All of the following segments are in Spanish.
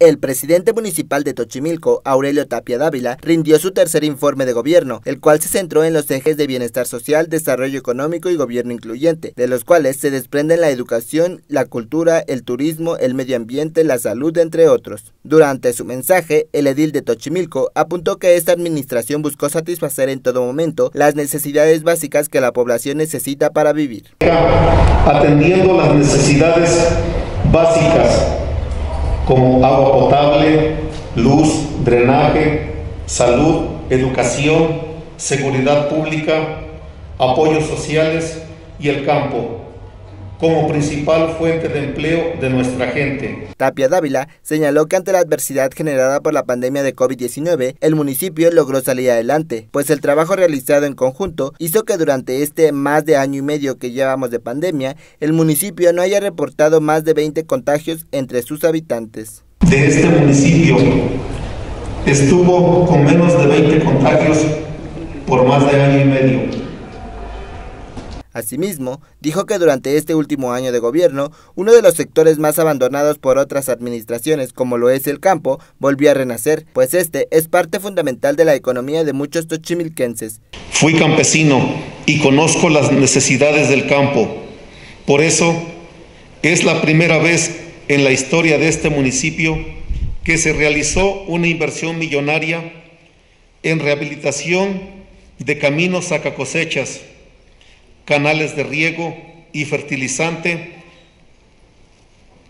El presidente municipal de Tochimilco, Aurelio Tapia Dávila, rindió su tercer informe de gobierno, el cual se centró en los ejes de bienestar social, desarrollo económico y gobierno incluyente, de los cuales se desprenden la educación, la cultura, el turismo, el medio ambiente, la salud, entre otros. Durante su mensaje, el edil de Tochimilco apuntó que esta administración buscó satisfacer en todo momento las necesidades básicas que la población necesita para vivir. Atendiendo las necesidades básicas como agua potable, luz, drenaje, salud, educación, seguridad pública, apoyos sociales y el campo, como principal fuente de empleo de nuestra gente. Tapia Dávila señaló que ante la adversidad generada por la pandemia de COVID-19, el municipio logró salir adelante, pues el trabajo realizado en conjunto hizo que durante este más de año y medio que llevamos de pandemia, el municipio no haya reportado más de 20 contagios entre sus habitantes. De este municipio estuvo con menos de 20 contagios por más de año y medio Asimismo, dijo que durante este último año de gobierno, uno de los sectores más abandonados por otras administraciones, como lo es el campo, volvió a renacer, pues este es parte fundamental de la economía de muchos tochimilquenses. Fui campesino y conozco las necesidades del campo. Por eso, es la primera vez en la historia de este municipio que se realizó una inversión millonaria en rehabilitación de caminos saca cosechas canales de riego y fertilizante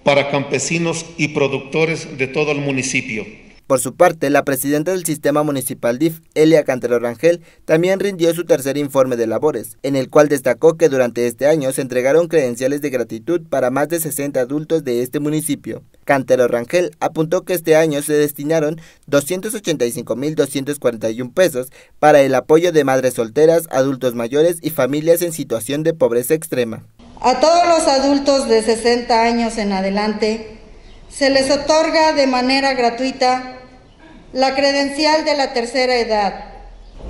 para campesinos y productores de todo el municipio. Por su parte, la presidenta del sistema municipal DIF, Elia Cantero Rangel, también rindió su tercer informe de labores, en el cual destacó que durante este año se entregaron credenciales de gratitud para más de 60 adultos de este municipio. Cantero Rangel apuntó que este año se destinaron 285.241 pesos para el apoyo de madres solteras, adultos mayores y familias en situación de pobreza extrema. A todos los adultos de 60 años en adelante se les otorga de manera gratuita la credencial de la tercera edad.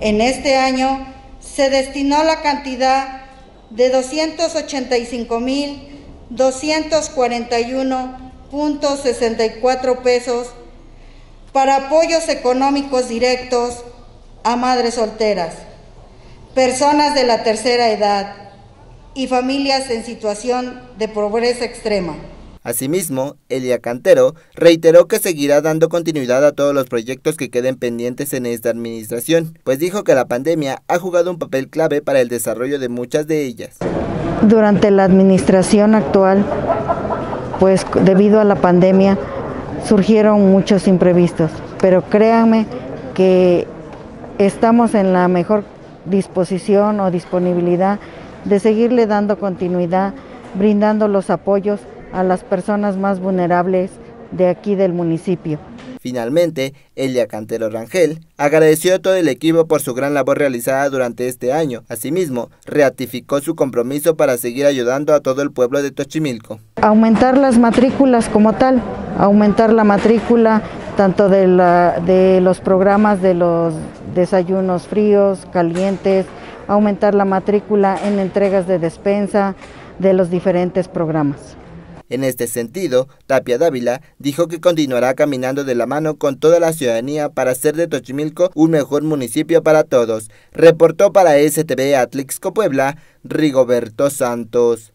En este año se destinó la cantidad de 285.241.64 pesos para apoyos económicos directos a madres solteras, personas de la tercera edad y familias en situación de pobreza extrema. Asimismo, Elia Cantero reiteró que seguirá dando continuidad a todos los proyectos que queden pendientes en esta administración, pues dijo que la pandemia ha jugado un papel clave para el desarrollo de muchas de ellas. Durante la administración actual, pues debido a la pandemia, surgieron muchos imprevistos, pero créanme que estamos en la mejor disposición o disponibilidad de seguirle dando continuidad, brindando los apoyos a las personas más vulnerables de aquí del municipio. Finalmente, Elia Cantero Rangel agradeció a todo el equipo por su gran labor realizada durante este año. Asimismo, ratificó su compromiso para seguir ayudando a todo el pueblo de Tochimilco. Aumentar las matrículas como tal, aumentar la matrícula tanto de, los programas de los desayunos fríos, calientes, aumentar la matrícula en entregas de despensa de los diferentes programas. En este sentido, Tapia Dávila dijo que continuará caminando de la mano con toda la ciudadanía para hacer de Tochimilco un mejor municipio para todos. Reportó para STV Atlixco Puebla, Rigoberto Santos.